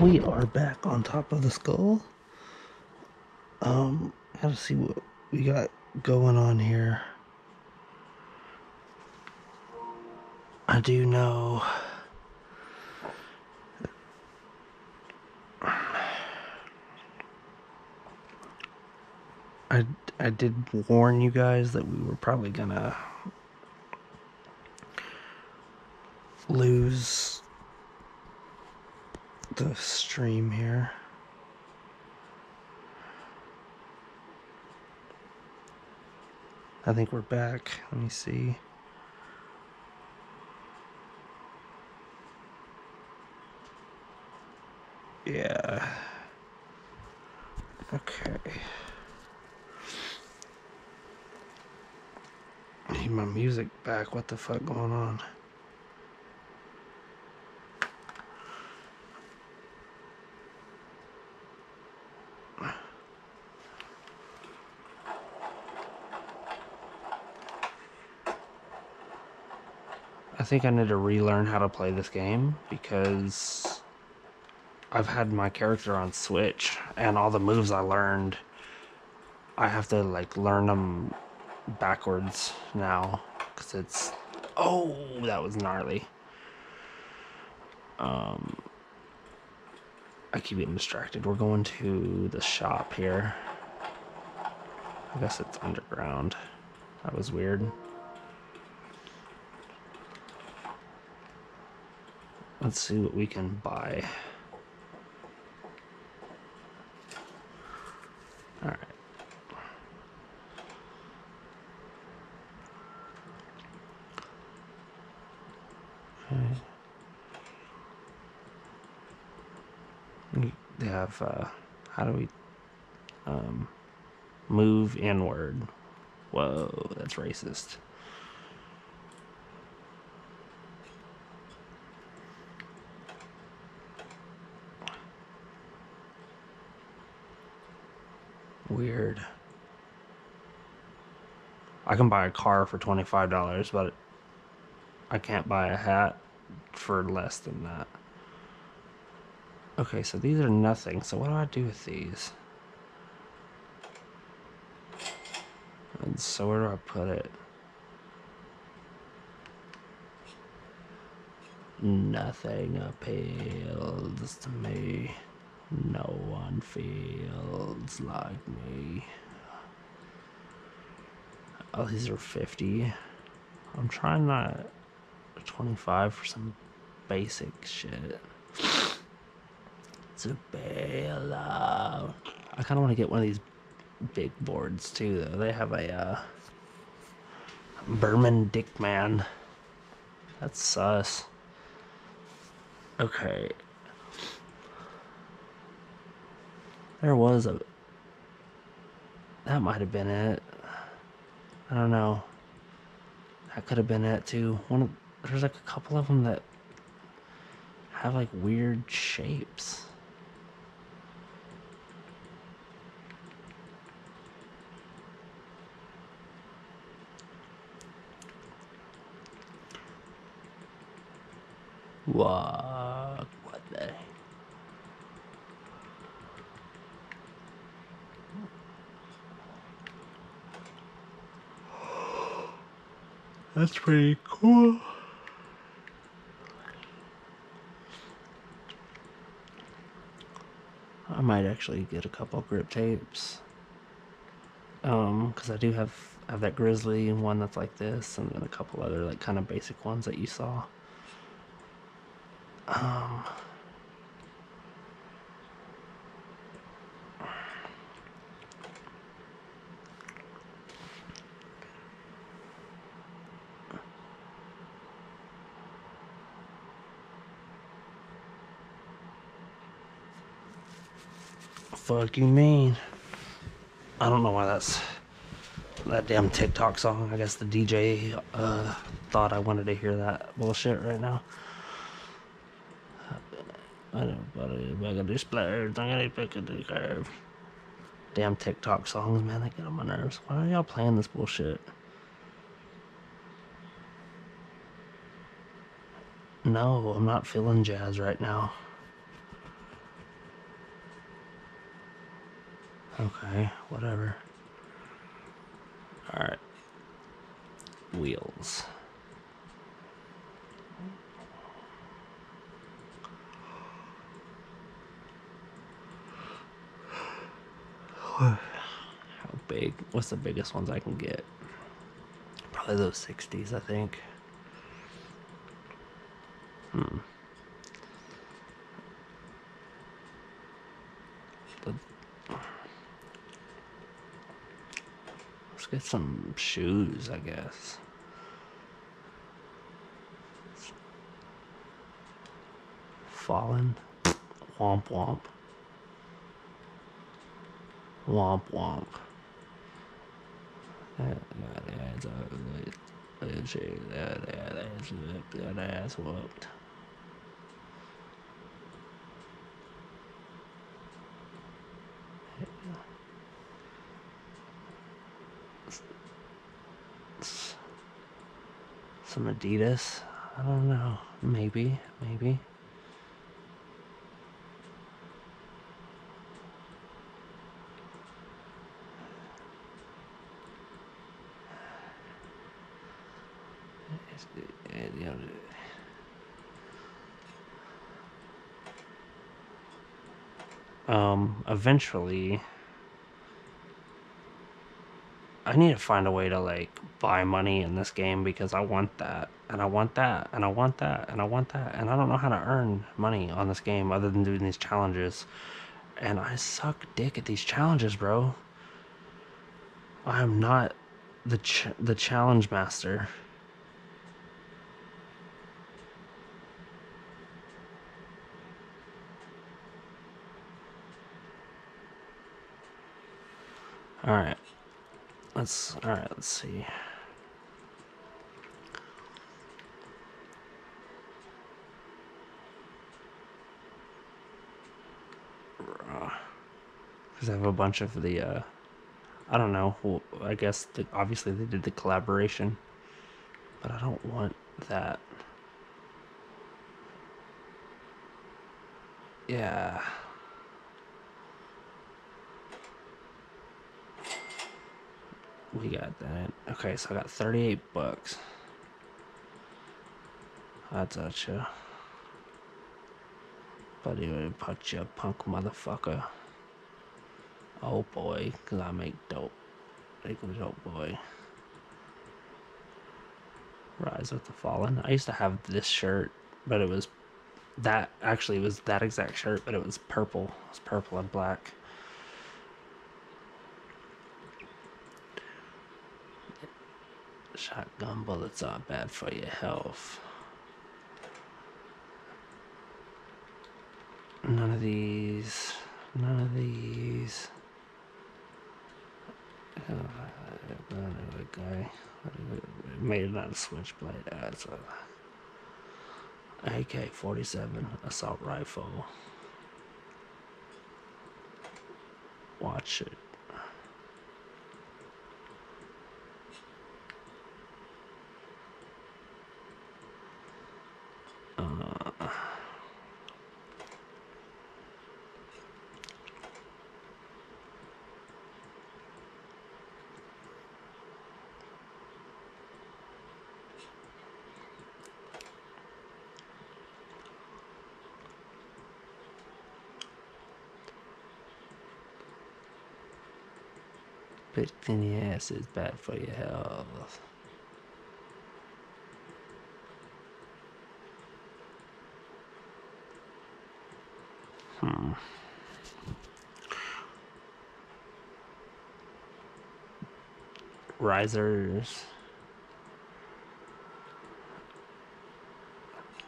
we are back on top of the skull. Um, gotta see what we got going on here. I do know. I, I did warn you guys that we were probably gonna lose the stream here. I think we're back. Let me see. Yeah. Okay. Need my music back. What the fuck going on? Think I need to relearn how to play this game because I've had my character on Switch and all the moves I learned, I have to like learn them backwards now because it's oh that was gnarly. Um, I keep getting distracted. We're going to the shop here. I guess it's underground. That was weird. Let's see what we can buy. Alright. Okay. They have, uh, how do we, um, move inward. Whoa, that's racist. Weird. I can buy a car for $25, but I can't buy a hat for less than that. Okay, so these are nothing. So what do I do with these? And so where do I put it? Nothing appeals to me. No one feels like me. Oh, these are 50. I'm trying not 25 for some basic shit. Isabella. I kind of want to get one of these big boards too, though. They have a uh, Berman Dickman. That's sus. Okay. There was a. That might have been it. I don't know. That could have been it too. One of there's like a couple of them that have like weird shapes. What? What the? That's pretty cool. I might actually get a couple grip tapes. Um, because I do have have that grizzly one that's like this, and then a couple other like kind of basic ones that you saw. Um. Fuck you mean? I don't know why that's that damn TikTok song. I guess the DJ uh, thought I wanted to hear that bullshit right now. I don't body back of display, I gotta pick a curve. Damn TikTok songs, man, they get on my nerves. Why are y'all playing this bullshit? No, I'm not feeling jazz right now. Okay, whatever. Alright. Wheels. How big? What's the biggest ones I can get? Probably those 60s, I think. Hmm. Get some shoes, I guess. Fallen. Womp womp. Womp womp. That, that ugly. That. That ass whooped. Some Adidas. I don't know. Maybe, maybe. Um, eventually, I need to find a way to like buy money in this game because I want that, and I want that, and I want that, and I want that, and I don't know how to earn money on this game other than doing these challenges. And I suck dick at these challenges, bro. I'm not the ch- the challenge master. All right. Let's all right, let's see. Cuz I have a bunch of the uh I don't know. I guess the, obviously they did the collaboration, but I don't want that. Yeah. We got that. Okay, so I got 38 bucks. That's at you. Buddy, would put you punk motherfucker. Oh boy, cause I make dope. Make dope boy. Rise with the Fallen. I used to have this shirt, but it was that actually was that exact shirt, but it was purple. It was purple and black. Shotgun bullets are bad for your health. None of these. None of these. Uh, another guy. Made of switchblade. That's a AK 47 assault rifle. Watch it. Picking your ass is bad for your health. Hmm. Risers.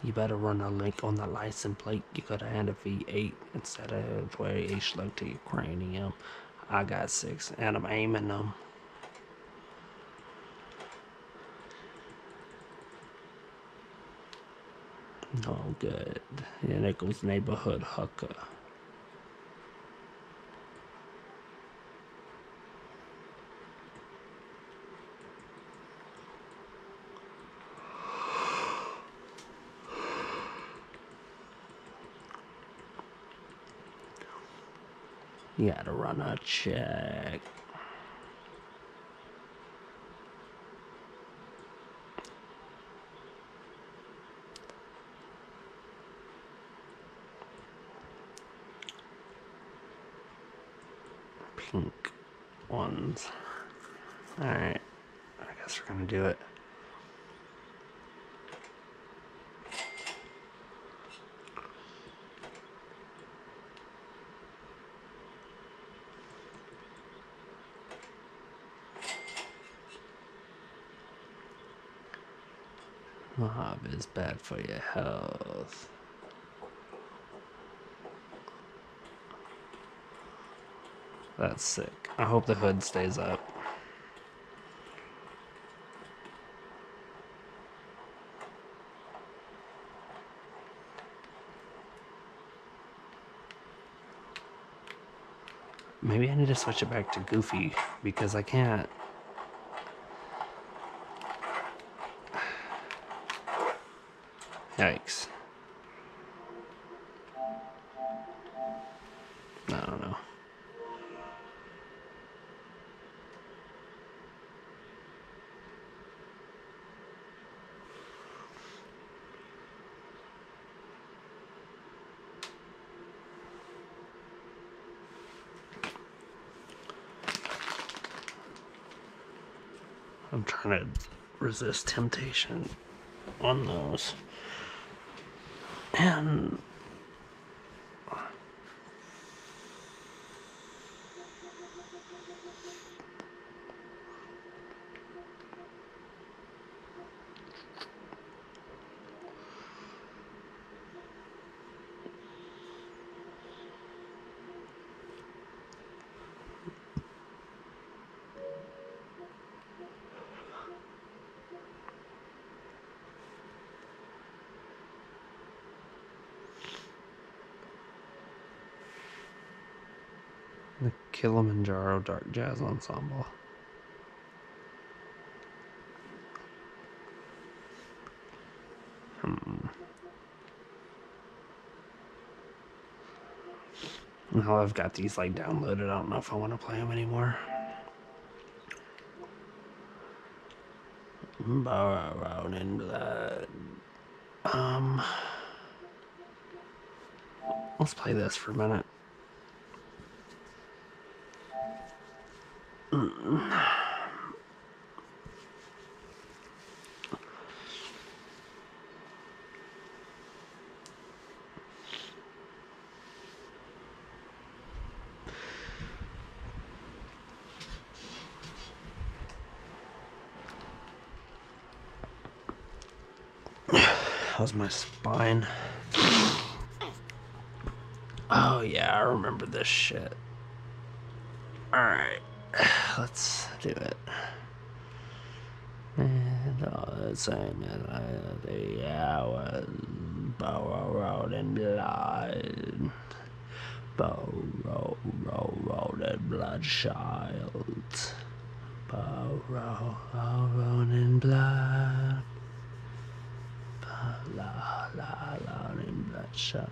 You better run a link on the license plate. You gotta hand a V8 instead of where a slug to your cranium. I got six, and I'm aiming them. No good. Yeah, there goes neighborhood hooker. You gotta run a check. Pink ones. Alright. I guess we're gonna do it. Mob is bad for your health. That's sick. I hope the hood stays up. Maybe I need to switch it back to Goofy because I can't. Yikes. I don't know. I'm trying to resist temptation on those. And the Kilimanjaro Dark Jazz Ensemble. Hmm. Now I've got these like downloaded. I don't know if I want to play them anymore. Borrowed in blood. Um, let's play this for a minute. How's my spine? Oh yeah, I remember this shit. Alright, let's do it. And all the same as the hours, borrowed in blood. Borrow, roll, roll, and blood child. Borrow, roll, in blood. Bloodshot.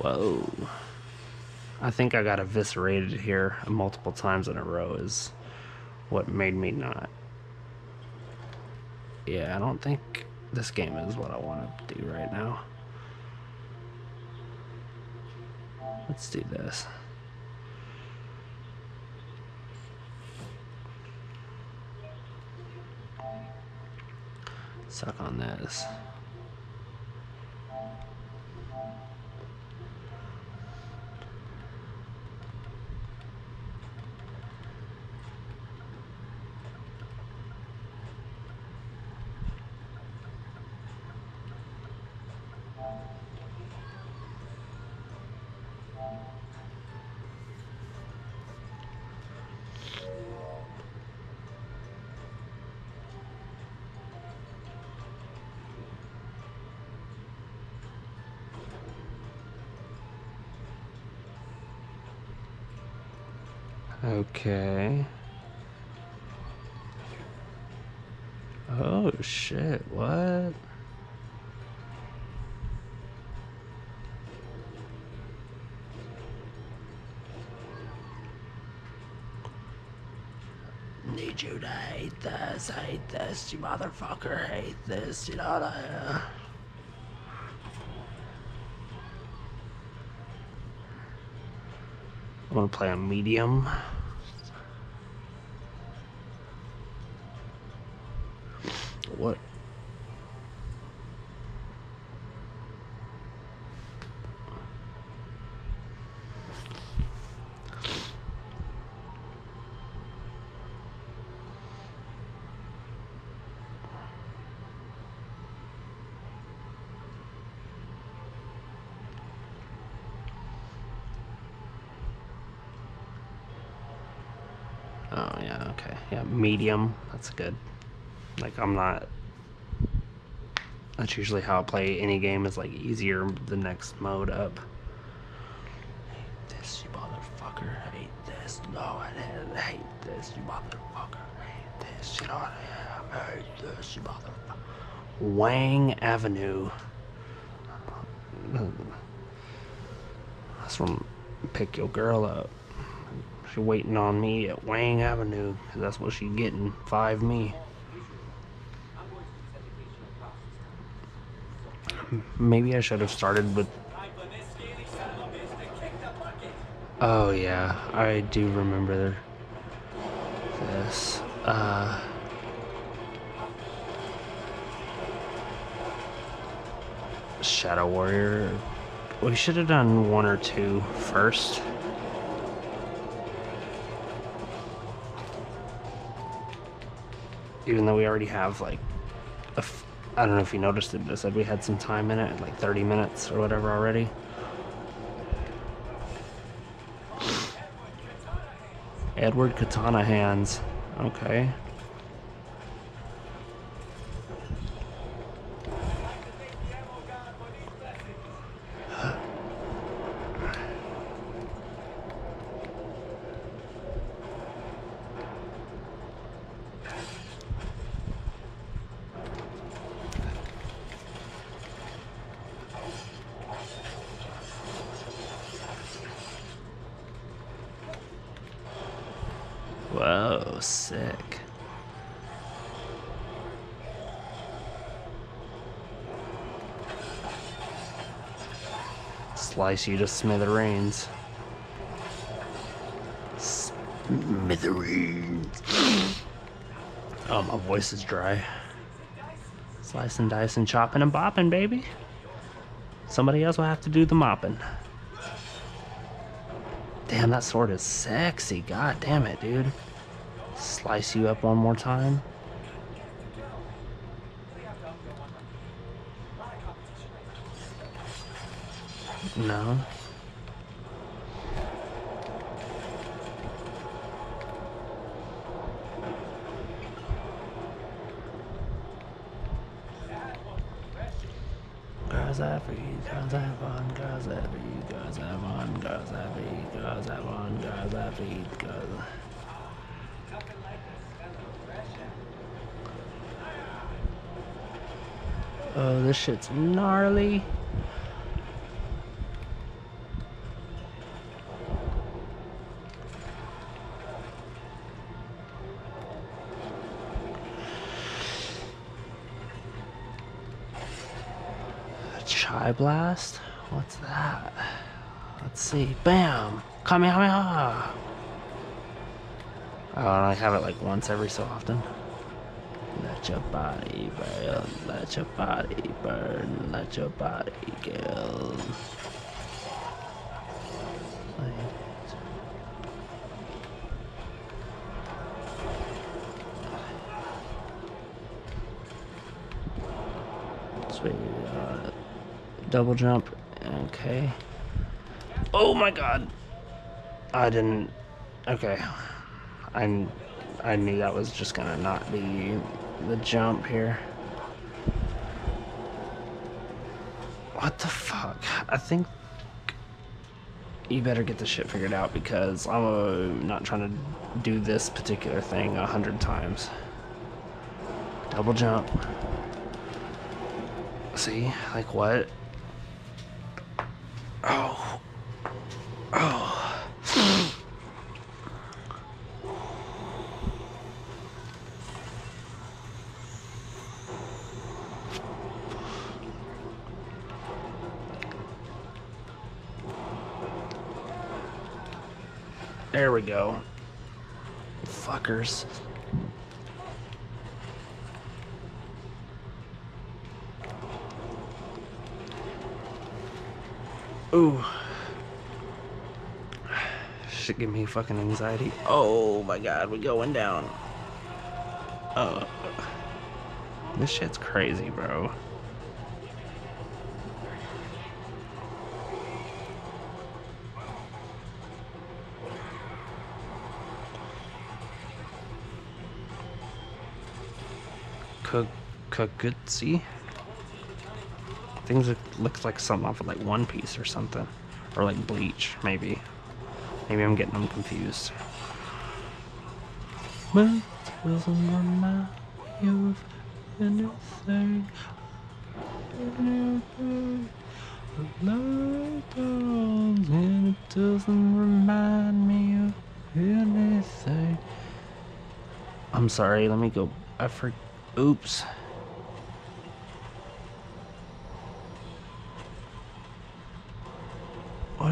Whoa. I think I got eviscerated here multiple times in a row is what made me not. Yeah, I don't think this game is what I want to do right now. Let's do this. Suck on this. Hate this, you motherfucker, hate this, you know what I... I'm gonna play a medium. What? Oh yeah, okay. Yeah, medium. That's good. Like I'm not that's usually how I play any game is like easier the next mode up. This, you motherfucker. Hate this. No, I didn't hate this, you motherfucker. Hate this, you know what I hate this, you motherfucker. Wang Avenue. That's from Pick Your Girl Up. She waiting on me at Wang Avenue, 'cause that's what she getting. Five me. Maybe I should have started with. Oh yeah, I do remember this. Uh. Shadow Warrior. We should have done one or two first. Even though we already have like a f- I don't know if you noticed it, but it said we had some time in it, like 30 minutes or whatever already. Edward Katana Hands. Okay. Whoa, sick. Slice you to smithereens. Smithereens. Oh, my voice is dry. Slicing, dicing, chopping, and bopping, baby. Somebody else will have to do the mopping. Damn, that sword is sexy. God damn it, dude. Slice you up one more time. No. Girls have fun, girls have fun, girls have fun, girls have fun, girls have girls have fun, girls. Oh, this shit's gnarly. Blast? What's that? Let's see. Bam! Kamehameha! Oh, and I have it like once every so often. Let your body burn, let your body burn, let your body kill. Sweet. Uh, double jump. Okay. Oh my god. I didn't. Okay. I I knew that was just gonna not be the jump here. What the fuck? I think you better get the shit figured out because I'm uh, not trying to do this particular thing a hundred times. Double jump. See? Like what? Oh. Oh. There we go. Fuckers. Ooh. Shit give me fucking anxiety. Oh my god, we're going down. Oh. This shit's crazy, bro. Kagutsi. Things that looks like something off of like One Piece or something, or like Bleach, maybe. Maybe I'm getting them confused. Of and it doesn't remind me of anything. I'm sorry, let me go. I for. Oops.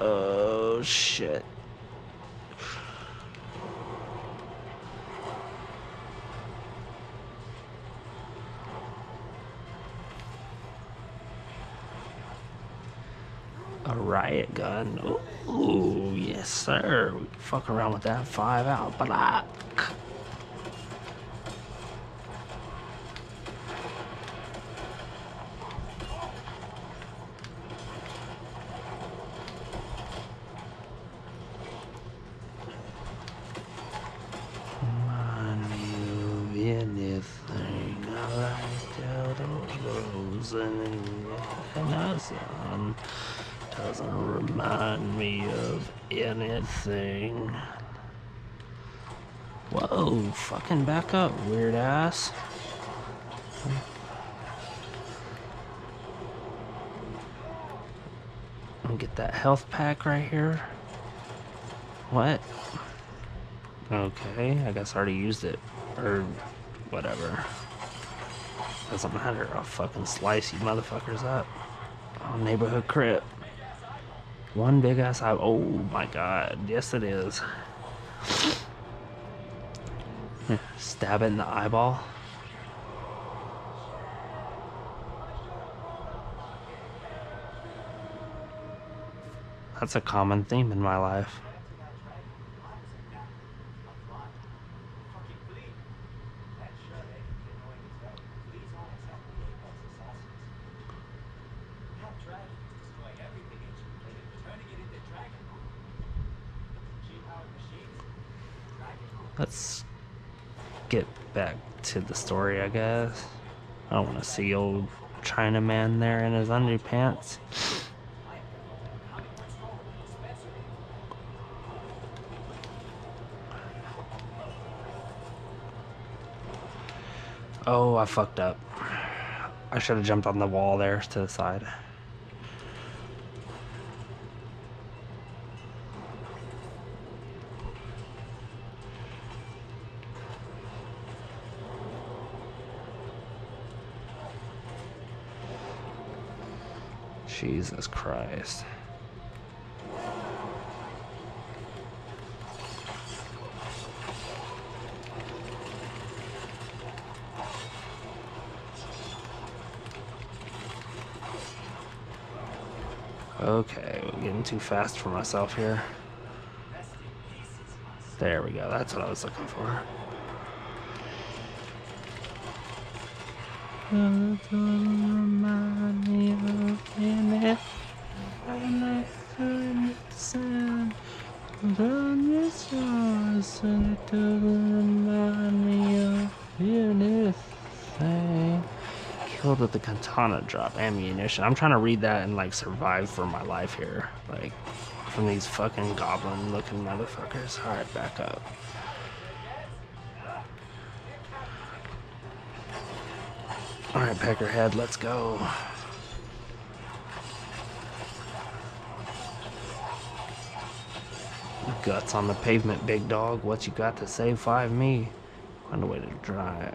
Oh shit. A riot gun. Ooh, yes sir. We can fuck around with that five out. Black. Remind me of anything. I like out of rose and the sun doesn't remind me of anything. Whoa, fucking back up, weird ass. Let me get that health pack right here. What? Okay, I guess I already used it. Or whatever. Doesn't matter. I'll fucking slice you motherfuckers up. Oh, neighborhood crip. One big ass eye. Oh my god. Yes, it is. Stab it in the eyeball. That's a common theme in my life. Let's get back to the story, I guess. I don't want to see old Chinaman there in his underpants. Oh, I fucked up. I should have jumped on the wall there to the side. Jesus Christ. Okay, we're getting too fast for myself here. There we go. That's what I was looking for. Remind me of Venice. And I couldn't stand on your stars, and it doesn't remind me of anything. Killed with the katana drop ammunition. I'm trying to read that and like survive for my life here. Like from these fucking goblin looking motherfuckers. Alright, back up. Alright, Peckerhead, let's go. Guts on the pavement, big dog. What you got to say? Five me. Find a way to dry it.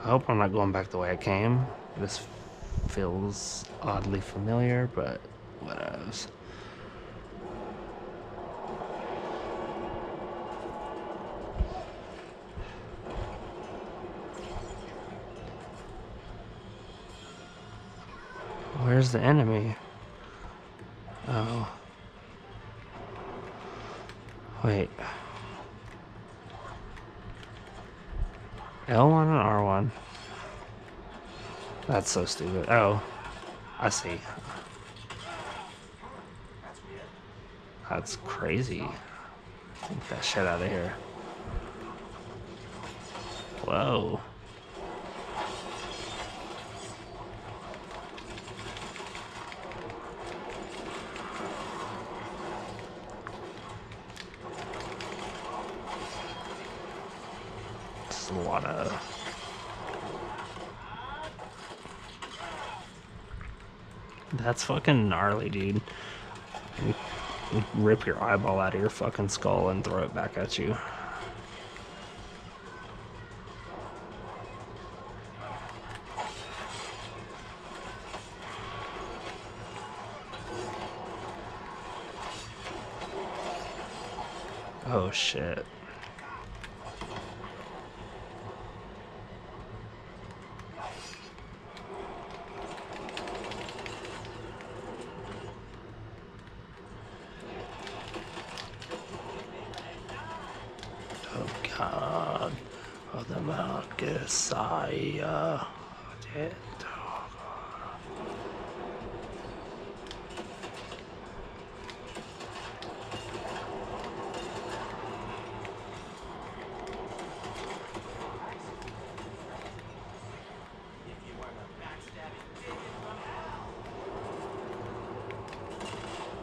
I hope I'm not going back the way I came. This feels oddly familiar, but whatevs. Where's the enemy? Oh. Wait. L1 and R1. That's so stupid. Oh. I see. That's crazy. Get that shit out of here. Whoa. That's fucking gnarly, dude. Rip your eyeball out of your fucking skull and throw it back at you. Oh shit. Oh god. Oh the Messiah. Uh, Dead dog.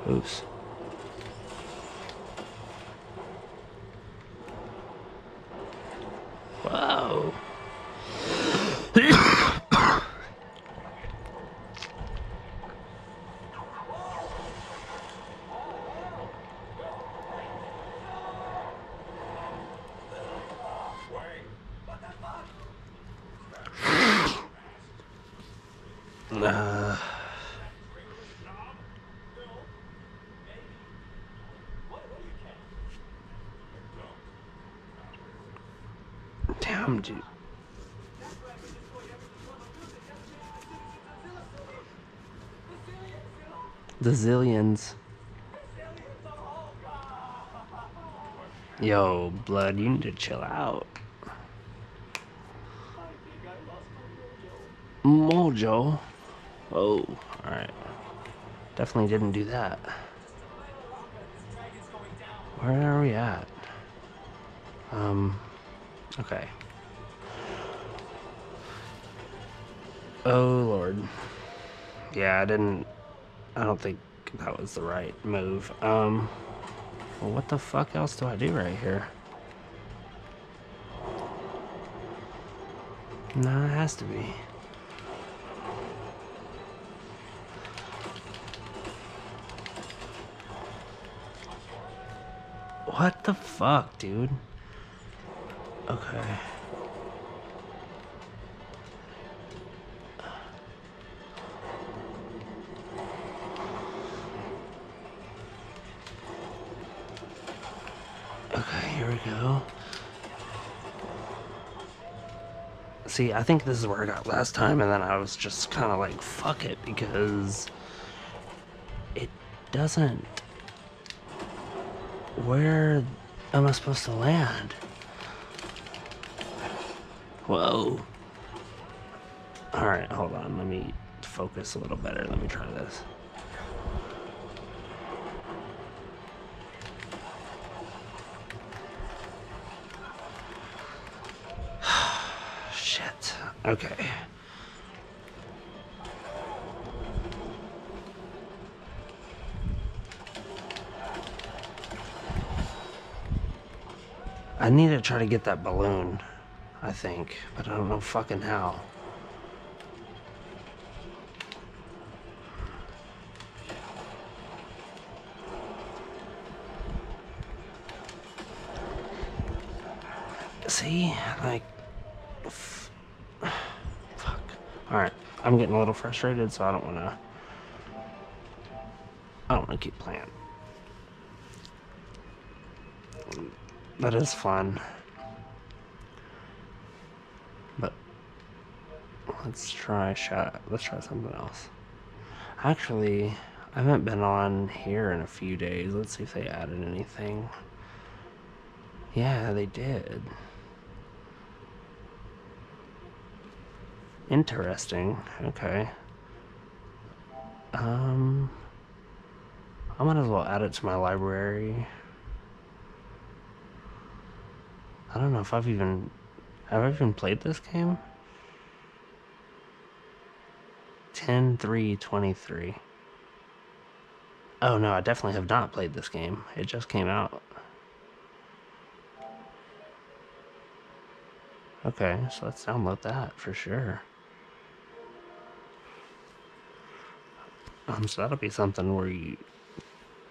Oops. Whoa. Uh, damn, dude. The zillions. Yo, blood, you need to chill out. Mojo. Oh, alright. Definitely didn't do that. Where are we at? Um, okay. Oh, Lord. Yeah, I didn't. I don't think that was the right move. Um, well, what the fuck else do I do right here? No, it has to be. What the fuck, dude? Okay. Here we go. See, I think this is where I got last time, and then I was just kind of like, fuck it, because it doesn't. Where am I supposed to land? Whoa. Alright, hold on. Let me focus a little better. Let me try this. Shit. Okay. I need to try to get that balloon, I think, but I don't know fucking how. See, like, f- fuck. All right, I'm getting a little frustrated, so I don't want to. I don't want to keep playing. That is fun. But let's try shot. Let's try something else. Actually, I haven't been on here in a few days. Let's see if they added anything. Yeah, they did. Interesting. Okay. Um, I might as well add it to my library. I don't know if I've even have I even played this game. 10 3 23. Oh no, I definitely have not played this game. It just came out. Okay, so let's download that for sure. Um, so that'll be something where you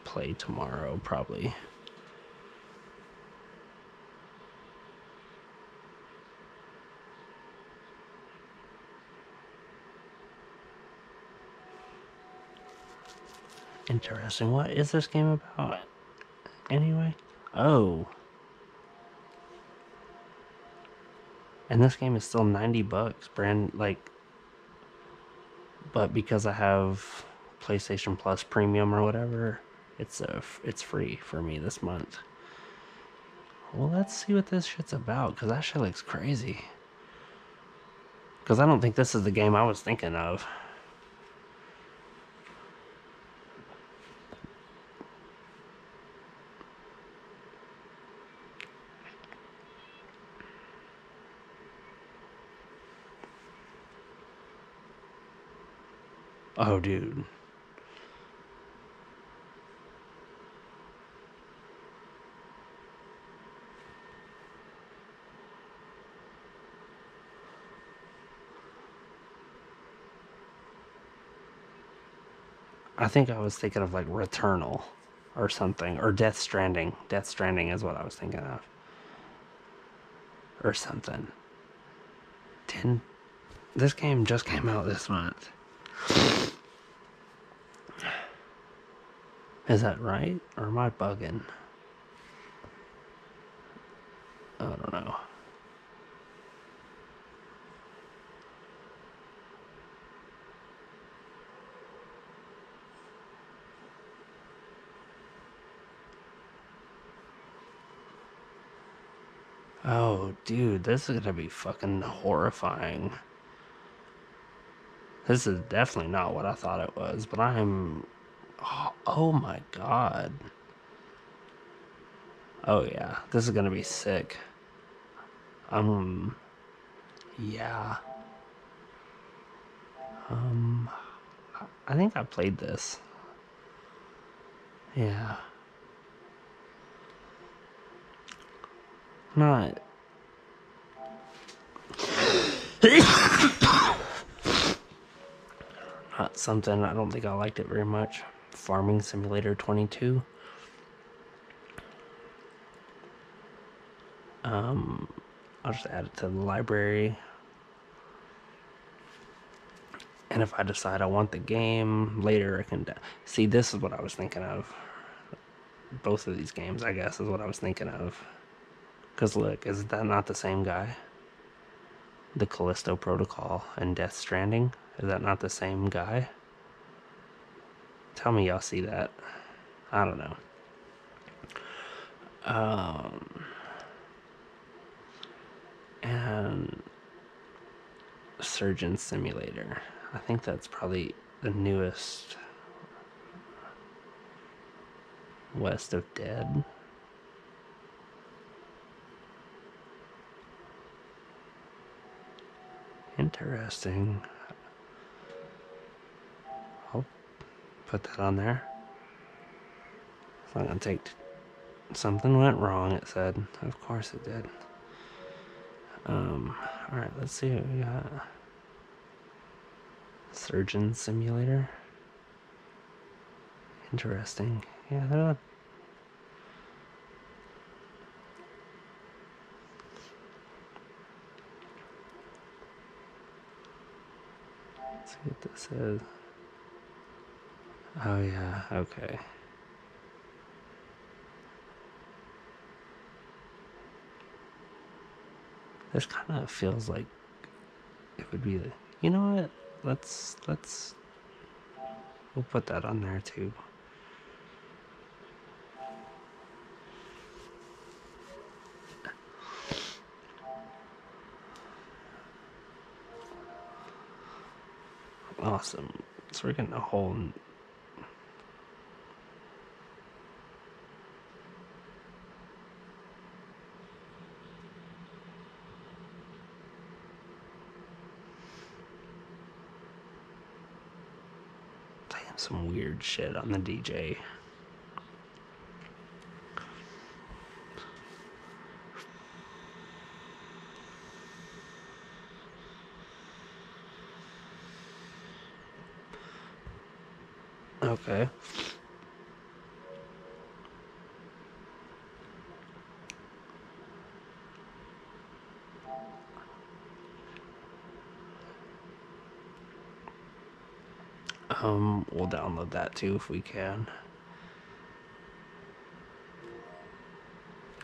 play tomorrow, probably. Interesting. What is this game about? Anyway? Oh. And this game is still 90 bucks, brand like but because I have PlayStation Plus Premium or whatever, it's a it's free for me this month. Well, let's see what this shit's about cuz that shit looks crazy. Cuz I don't think this is the game I was thinking of. Oh, dude. I think I was thinking of like Returnal or something, or Death Stranding. Death Stranding is what I was thinking of. Or something. 10. This game just came out this month. Is that right? Or am I bugging? I don't know. Oh, dude, this is gonna be fucking horrifying. This is definitely not what I thought it was, but I'm. Oh, oh my god. Oh yeah, this is gonna be sick. Um. Yeah. Um. I think I played this. Yeah. Not. Not something, I don't think I liked it very much. Farming Simulator 22. Um, I'll just add it to the library. And if I decide I want the game later, I can. See, this is what I was thinking of. Both of these games, I guess, is what I was thinking of. Because look, is that not the same guy? The Callisto Protocol and Death Stranding? Is that not the same guy? Tell me y'all see that. I don't know. Um, and Surgeon Simulator. I think that's probably the newest West of Dead. Interesting. I'll put that on there. It's not gonna take. T- Something went wrong. It said. Of course it did. Um. All right. Let's see what we got. Surgeon Simulator. Interesting. Yeah, they're not. What this is. Oh, yeah, okay. This kind of feels like it would be the. You know what? Let's. Let's. We'll put that on there too. Awesome. So we're getting a whole. Some weird shit on the DJ. Okay. Um, we'll download that too if we can.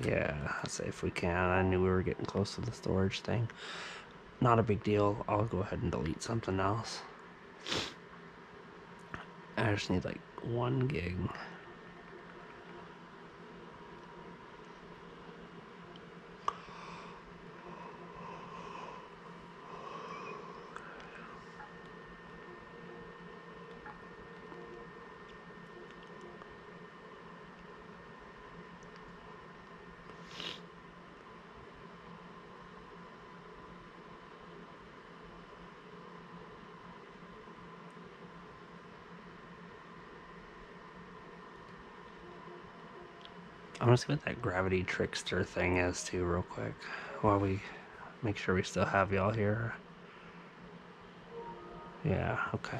Yeah, I'll say if we can. I knew we were getting close to the storage thing. Not a big deal. I'll go ahead and delete something else. I just need like one gig. I'm gonna see what that gravity trickster thing is too, real quick, while we make sure we still have y'all here. Yeah, okay.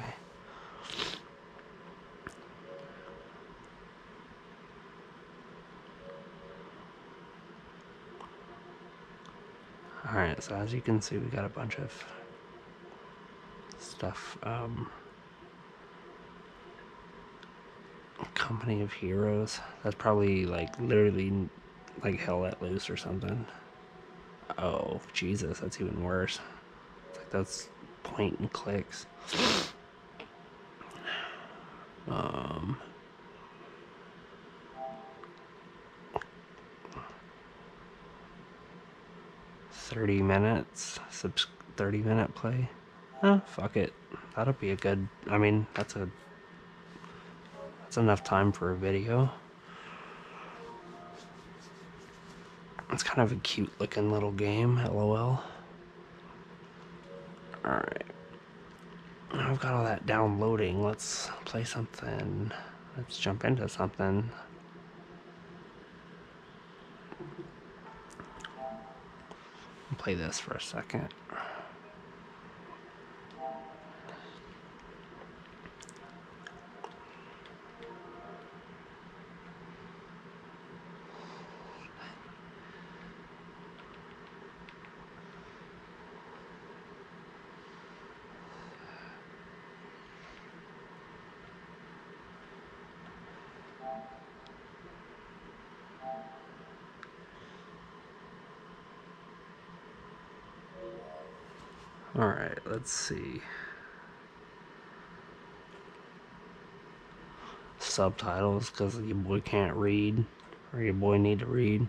Alright, so as you can see, we got a bunch of stuff. Um, Company of Heroes. That's probably like literally like Hell Let Loose or something. Oh, Jesus, that's even worse. It's like that's point and clicks. Um, thirty minutes, subs- thirty minute play. Oh, fuck it. That'll be a good. I mean, that's a. That's enough time for a video. It's kind of a cute looking little game, lol. Alright. I've got all that downloading. Let's play something. Let's jump into something. Play this for a second. Let's see. Subtitles, because your boy can't read, or your boy need to read.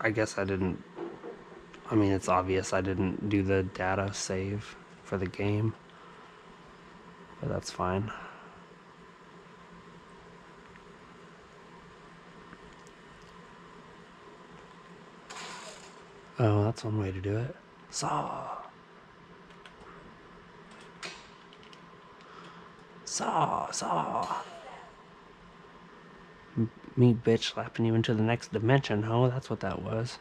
I guess I didn't. I mean, it's obvious I didn't do the data save for the game, but that's fine. Oh, that's one way to do it. Saw. Saw, saw. Me bitch slapping you into the next dimension, huh? That's what that was.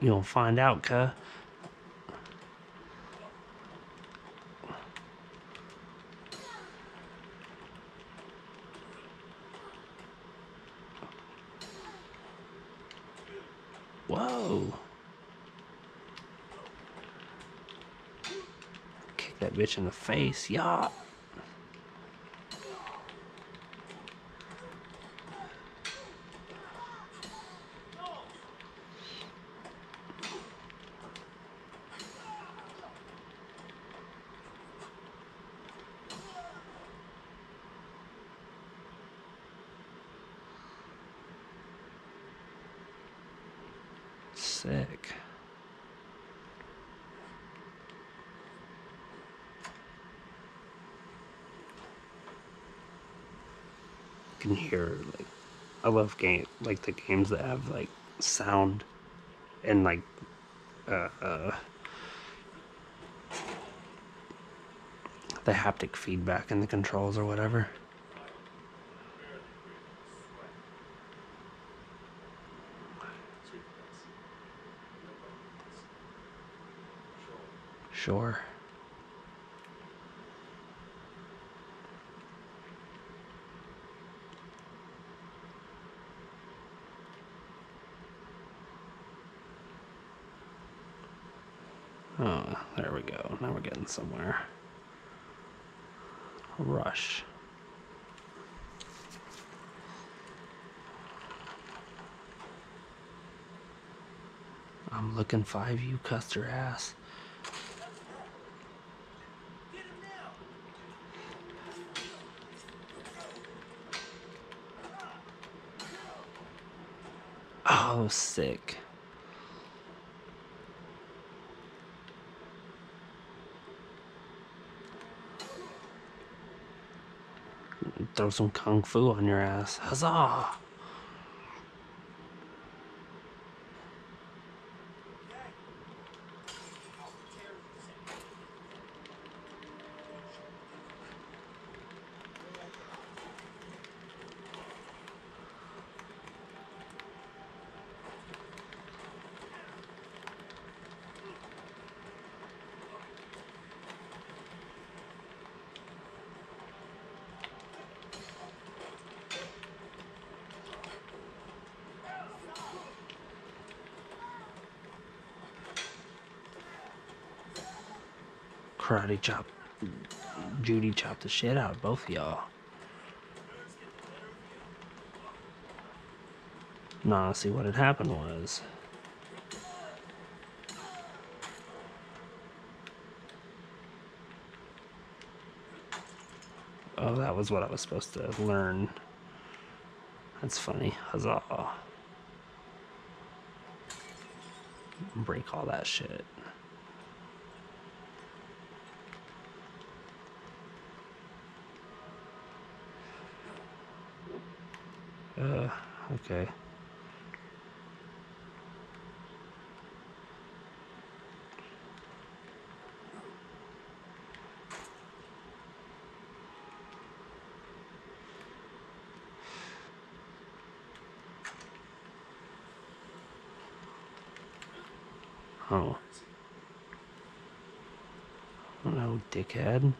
You'll find out, cuh. Whoa. Kick that bitch in the face, y'all. Sick. You can hear like I love game like the games that have like sound and like uh, uh the haptic feedback in the controls or whatever. Sure. Oh, there we go. Now we're getting somewhere. Rush. I'm looking five, you cussed her ass. Sick. Throw some kung fu on your ass. Huzzah! Karate chop, Judy chopped the shit out of both of y'all. Nah, see what had happened was. Oh, that was what I was supposed to learn. That's funny. Huzzah. Break all that shit. Uh, okay. Oh. No, dickhead.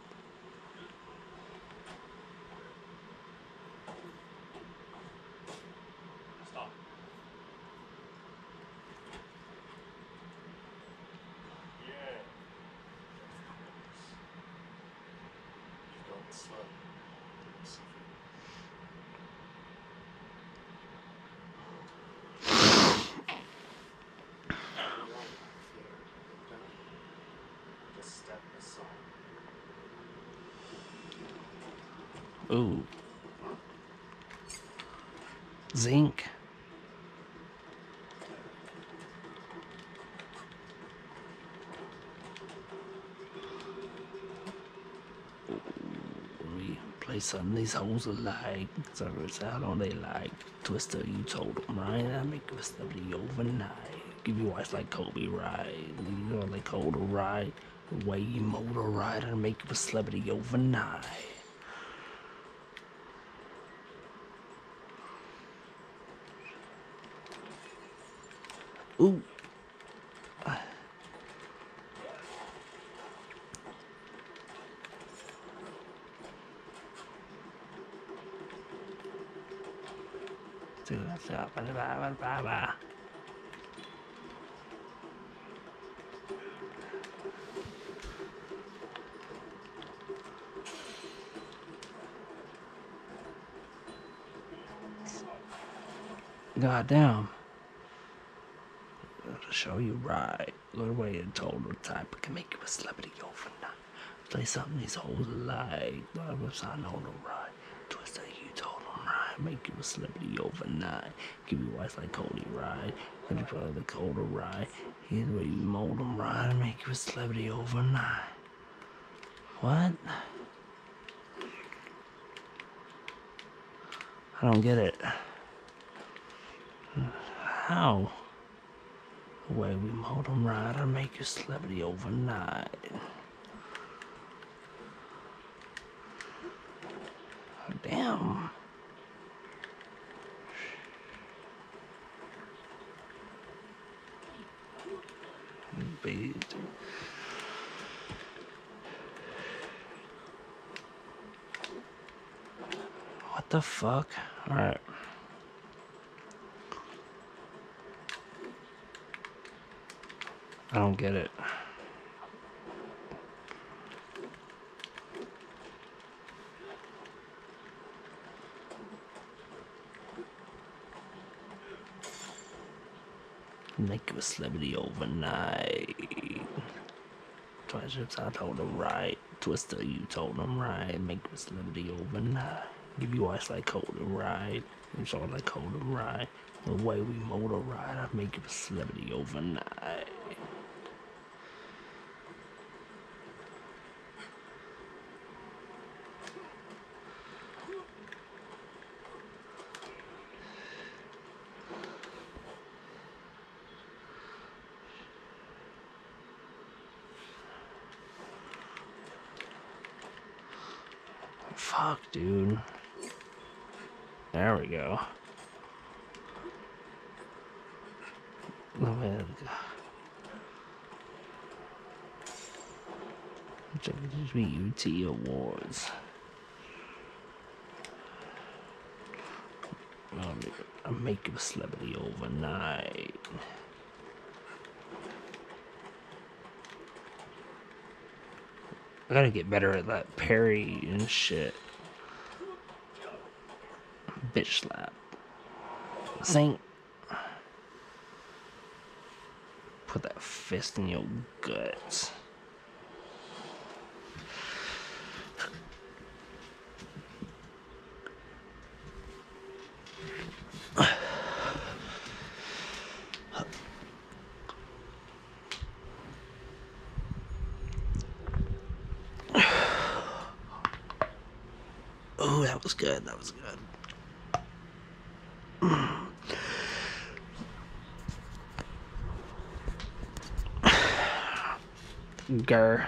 Play something these hoes alike. So it's how long they like. Twister, you told them, right? I make a celebrity overnight. Give you eyes like Kobe, right? You know, like Kobe, right? The way you motor ride, I make you a celebrity overnight. Ooh. God damn. To show you right. Good way and total type I can make you a celebrity overnight. Play something these hoes like. Was I know the right. Twist that you told them right. Make you a celebrity overnight. Give you whites like Cody you probably the Coda right. Here's where you mold them right and make you a celebrity overnight. What? I don't get it. How? The way we mold them right or make you a celebrity overnight. Damn. Beat. What the fuck? Alright. I don't get it. Make you a celebrity overnight. Triceps, I told him right. Twister, you told him right. Make you a celebrity overnight. Give you eyes like Coda right. You saw like cold and right. The way we motor ride, I make you a celebrity overnight. Fuck, dude. There we go. UT Awards. I'll make, I'll make a celebrity overnight. I gotta get better at that parry and shit. Bitch slap. Sink. Put that fist in your guts. Oh, that was good. That was good. Grr.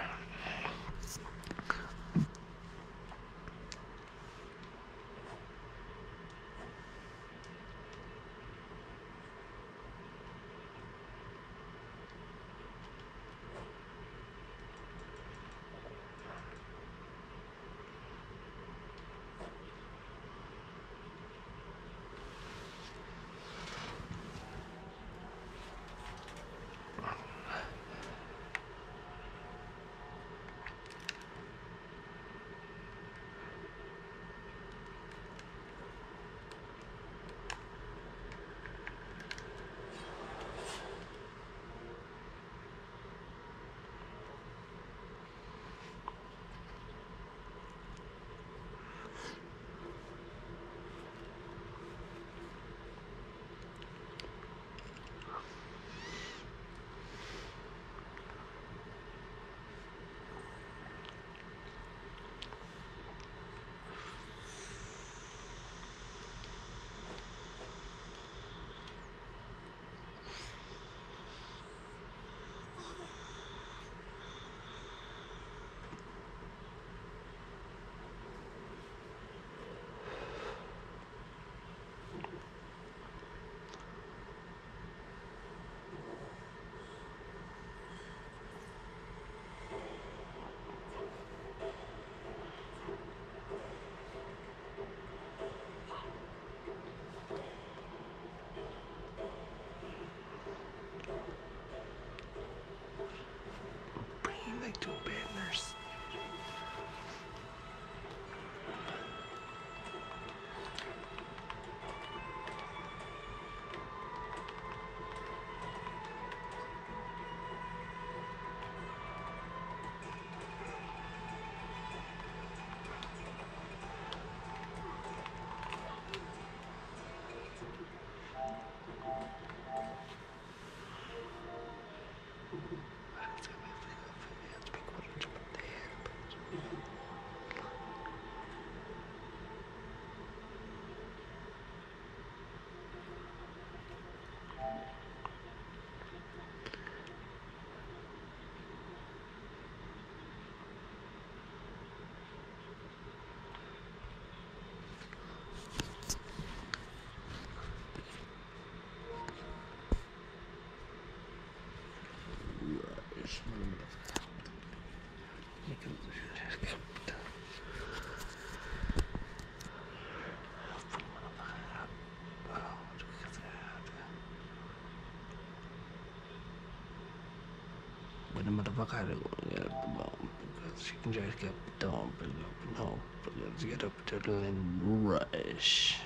When the motherfucker had to go and get up the bomb because she can just get the dump and up and hope let's get up to the rush.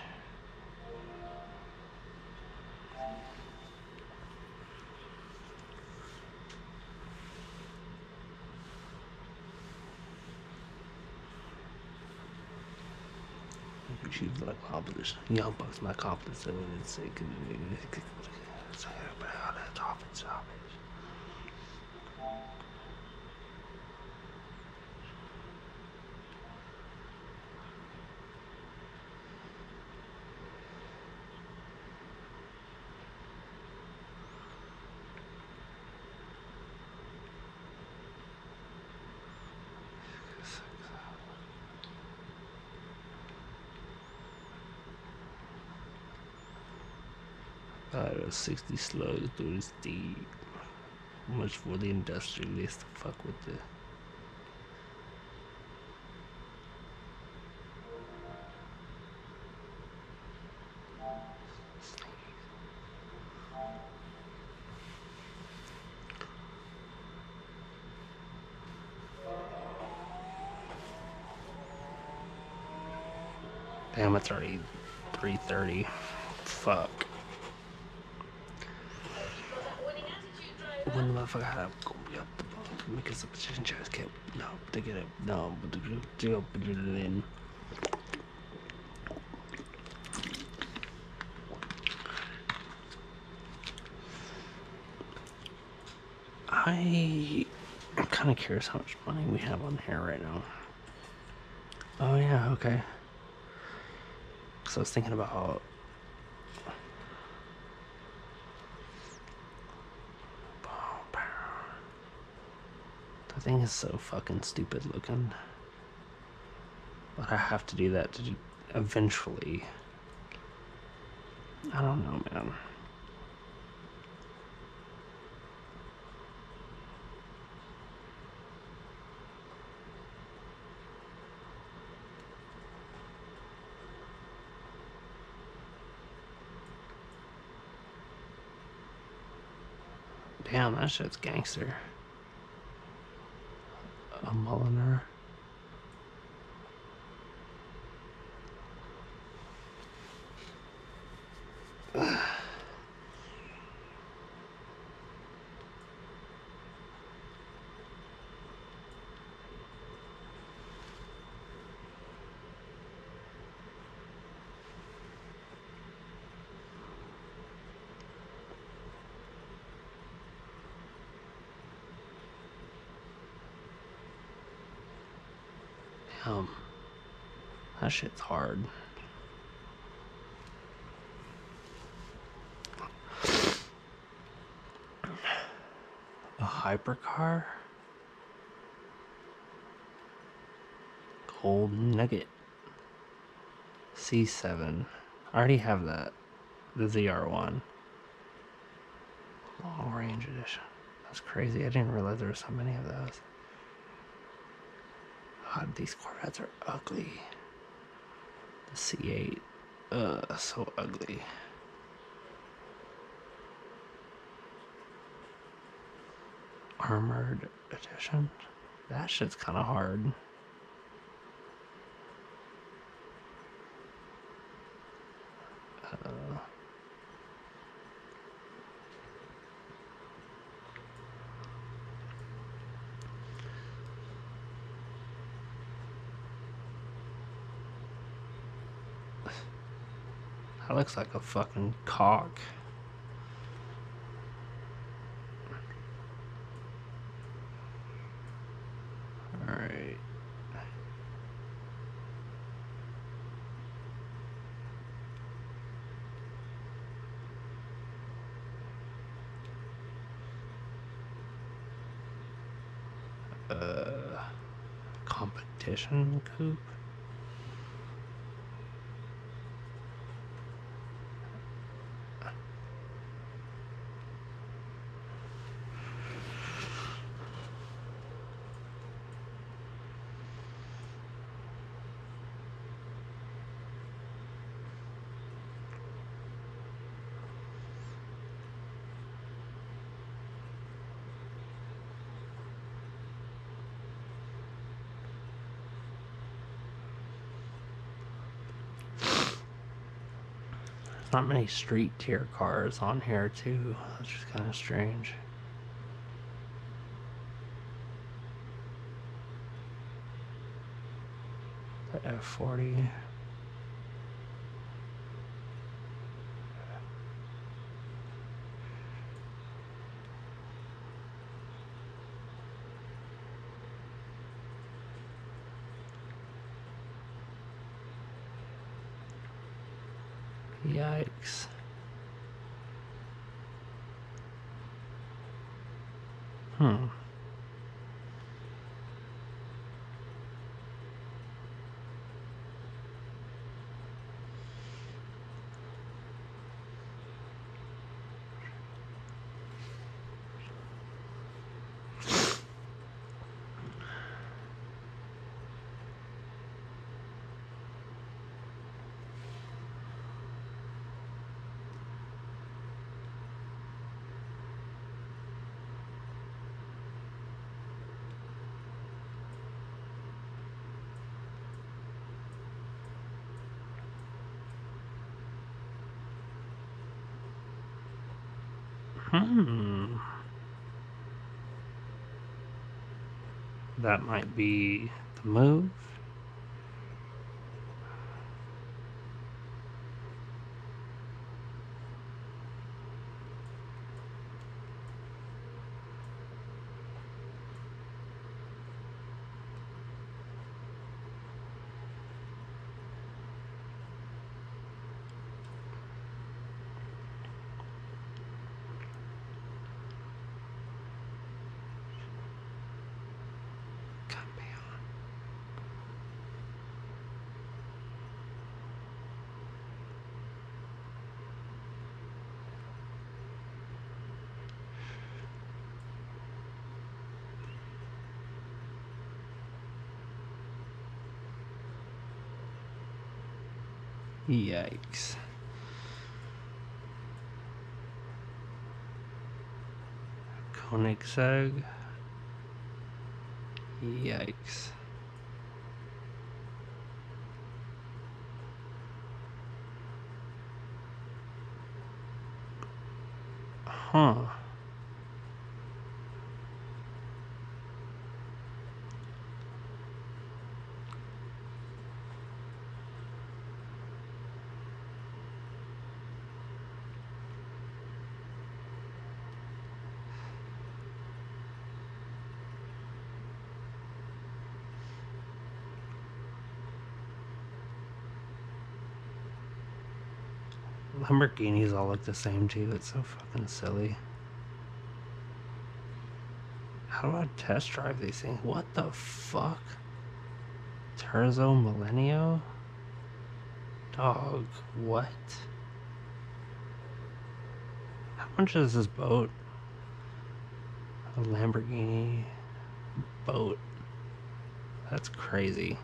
She's like accomplice. Young Buck's my accomplice, so it's like, it's like, but how that top and salvage. Out of 60 slugs steep. Much for the industrialist to fuck with the. Damn, it's already 3.30. Fuck. Motherfucker had to up make a no, get it no, but but then I I'm kind of curious how much money we have on here right now. Oh yeah, okay. So I was thinking about The thing is so fucking stupid looking. But I have to do that to do eventually. I don't know, man. Damn, that shit's gangster. A Mulliner. Um, that shit's hard. A hypercar? Gold Nugget. C7. I already have that. The ZR1. Long range edition. That's crazy. I didn't realize there were so many of those. God, these Corvettes are ugly. The C8, uh, so ugly. Armored edition. That shit's kind of hard. Looks like a fucking cock. Alright. Uh, competition coupe? Not many street tier cars on here too. That's just kind of strange. The F40. Yikes. Hmm. Hmm. Be the move. Yikes. Koenigsegg. Yikes. Huh. Lamborghinis all look the same too. It's so fucking silly. How do I test drive these things? What the fuck? Terzo Millennio? Dog, what? How much is this boat? A Lamborghini boat. That's crazy.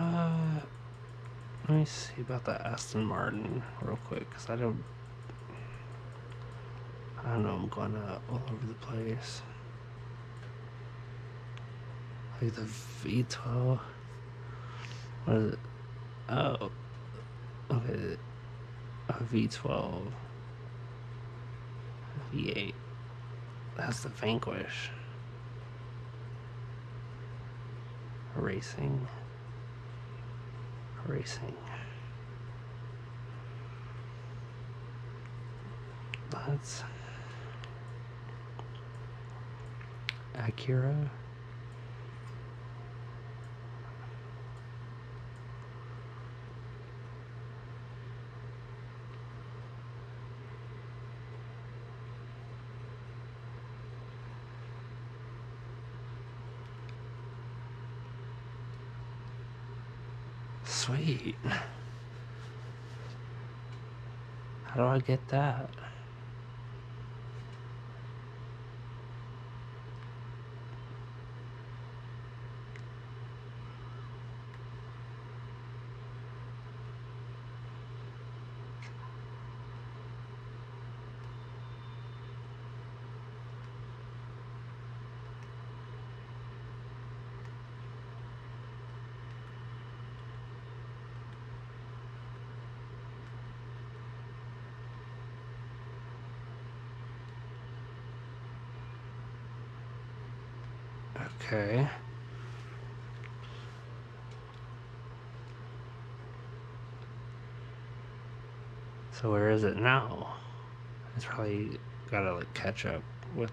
Uh, let me see about the Aston Martin real quick, cause I don't, I don't know. I'm going uh, all over the place. Like the V12. What is it? Oh, okay. A V12. V8. That's the Vanquish. Racing. Racing. That's Acura. Sweet. How do I get that? Okay. So where is it now? It's probably gotta like catch up with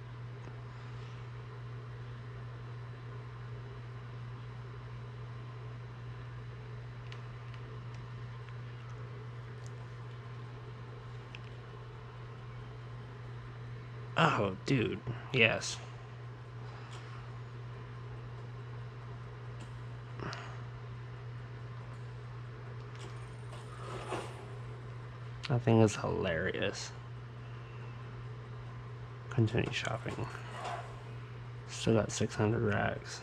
Oh, dude. Yes. That thing is hilarious. Continue shopping. Still got 600 racks.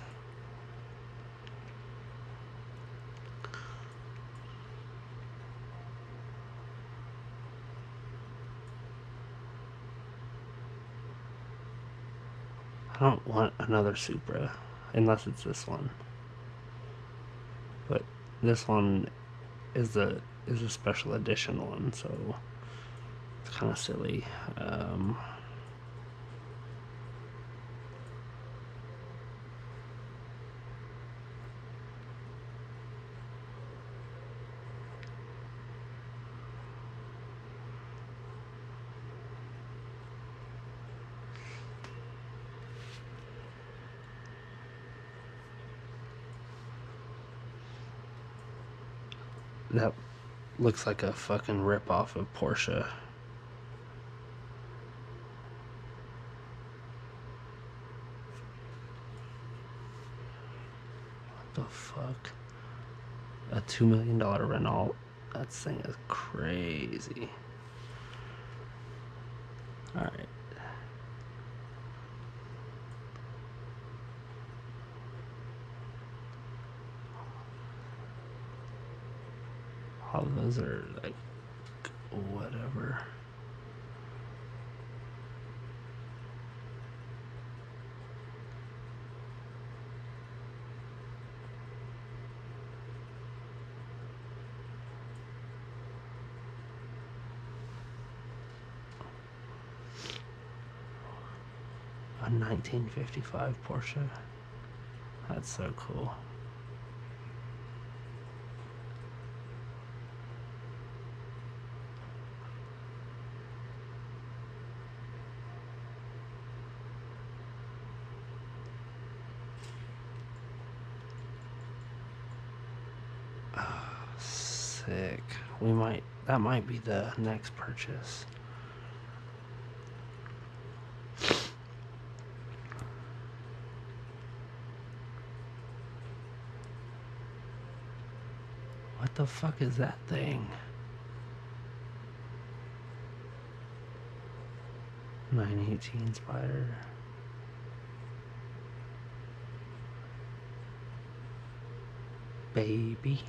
I don't want another Supra unless it's this one. But this one is the is a special edition one, so it's kind of silly. Um, looks like a fucking rip off of Porsche. What the fuck? A two million dollar Renault. That thing is crazy. Are like whatever. A 1955 Porsche. That's so cool. Sick. We might, that might be the next purchase. What the fuck is that thing? 918 Spyder. Baby.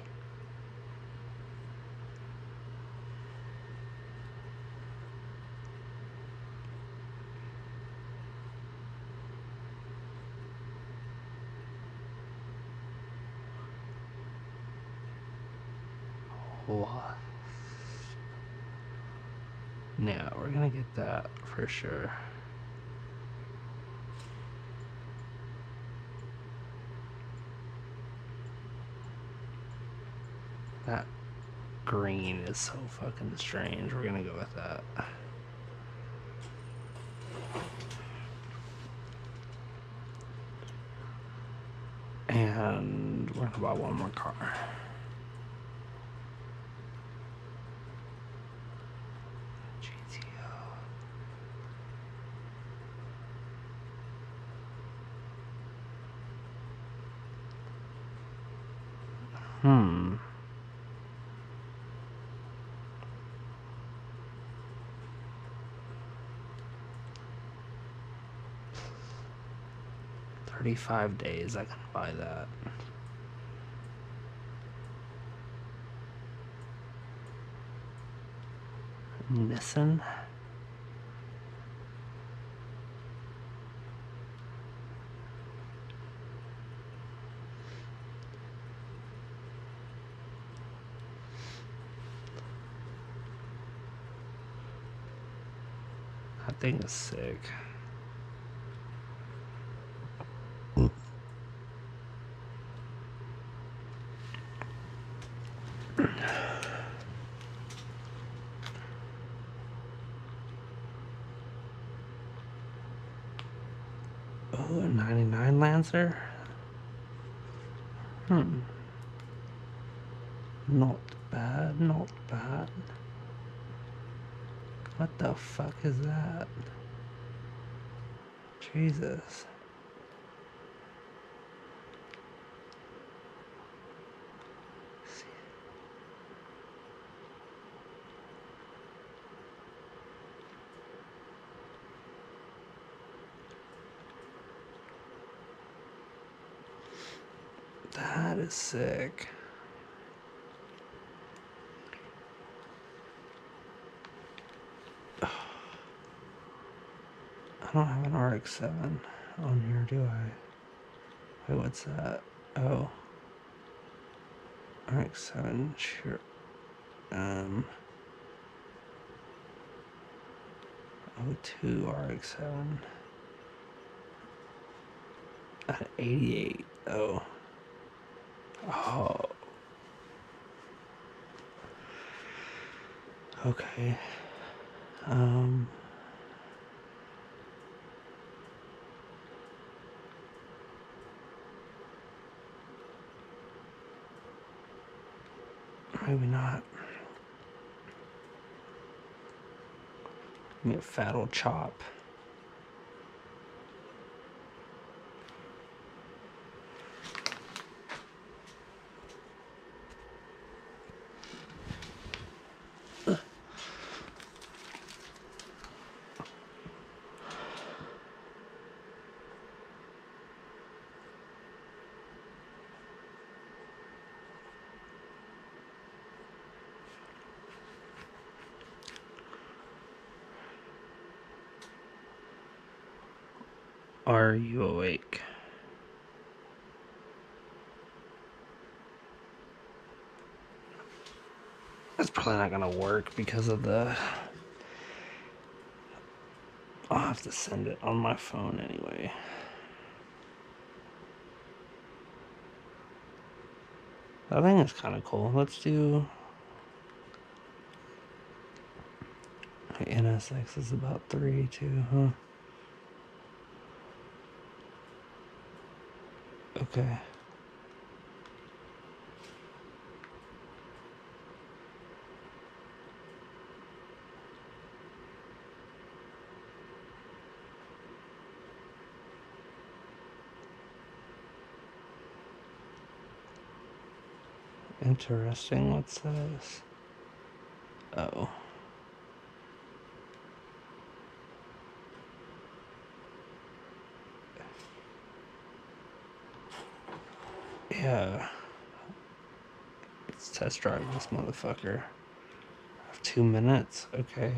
What? Yeah, we're gonna get that for sure. That green is so fucking strange. We're gonna go with that. And we're gonna buy one more car. GTO. Hmm. 35 days, I can buy that. Nissan? That thing is sick. Oh, a 99 Hmm. Not bad, not bad. What the fuck is that? Jesus. That is sick. I don't have an RX-7 on here, do I? Wait, what's that? Oh. RX-7, sure. Um. 02 RX-7. At 88. Oh. Oh. Okay. Um. Maybe not. Give me a fat old chop. Are you awake? That's probably not gonna work because of the. I'll have to send it on my phone anyway. That thing is kind of cool. Let's do. NSX is about three, too, huh? Okay. Interesting. What's this? Oh. Yeah. Let's test drive this motherfucker. Two minutes. Okay.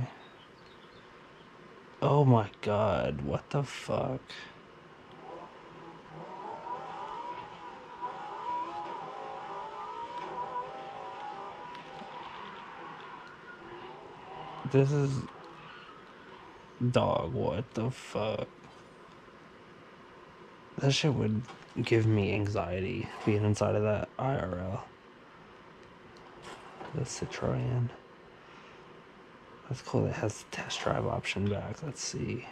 Oh my god. What the fuck? This is. Dog, what the fuck? That shit would give me anxiety being inside of that IRL. The Citroen. That's cool. It has the test drive option back. Let's see.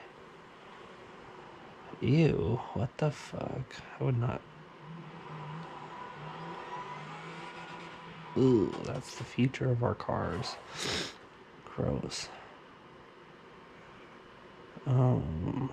Ew, what the fuck? I would not. Ooh, that's the future of our cars. Gross. Um.